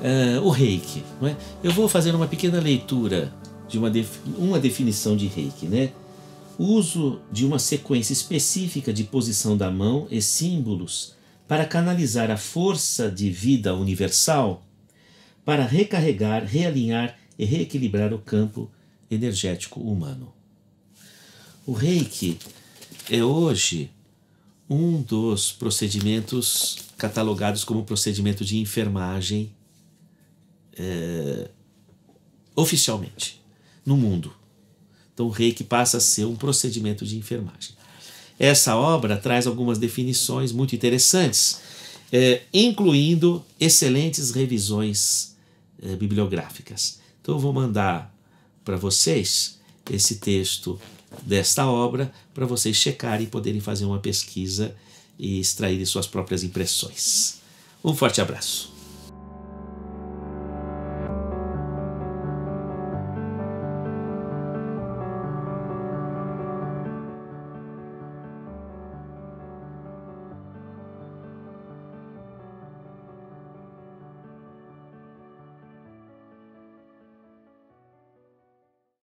uh, o reiki. É? Eu vou fazer uma pequena leitura de uma, uma definição de reiki. Né? Uso de uma sequência específica de posição da mão e símbolos para canalizar a força de vida universal, para recarregar, realinhar e reequilibrar o campo energético humano. O reiki é hoje um dos procedimentos catalogados como procedimento de enfermagem é, oficialmente no mundo. Então o reiki passa a ser um procedimento de enfermagem. Essa obra traz algumas definições muito interessantes, é, incluindo excelentes revisões é, bibliográficas. Então eu vou mandar para vocês esse texto desta obra para vocês checarem e poderem fazer uma pesquisa e extraírem suas próprias impressões. Um forte abraço.